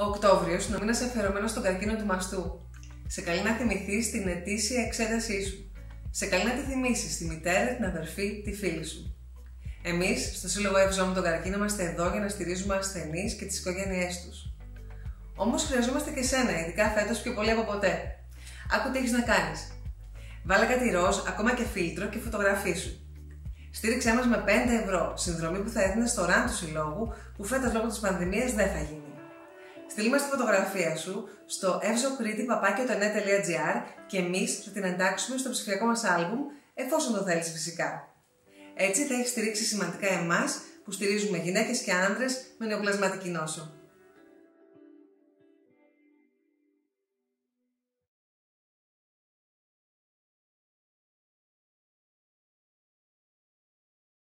Ο Οκτώβριο είναι ο μήνα αφιερωμένο στον καρκίνο του μαστού. Σε καλεί να θυμηθείς την ετήσια εξέτασή σου. Σε καλεί να τη θυμίσεις τη μητέρα, την αδερφή, τη φίλη σου. Εμείς, στο Σύλλογο Ευζώμου τον Καρκίνο, είμαστε εδώ για να στηρίζουμε ασθενείς και τις οικογένειές τους. Όμως χρειαζόμαστε και σένα, ειδικά φέτος πιο πολύ από ποτέ. Άκου τι έχεις να κάνεις. Βάλε κάτι ροζ, ακόμα και φίλτρο και φωτογραφί σου. Στήριξέ μας με 5 ευρώ, συνδρομή που θα έδινες στο ραν του συλλόγου, που φέτος λόγω της πανδημίας δεν θα γίνει. Στείλ μας τη φωτογραφία σου στο evzokritikpapakiotonet.gr και εμείς θα την εντάξουμε στο ψηφιακό μας άλμπουμ εφόσον το θέλεις φυσικά. Έτσι θα έχεις στηρίξει σημαντικά εμάς που στηρίζουμε γυναίκες και άντρες με νεοπλασματική νόσο.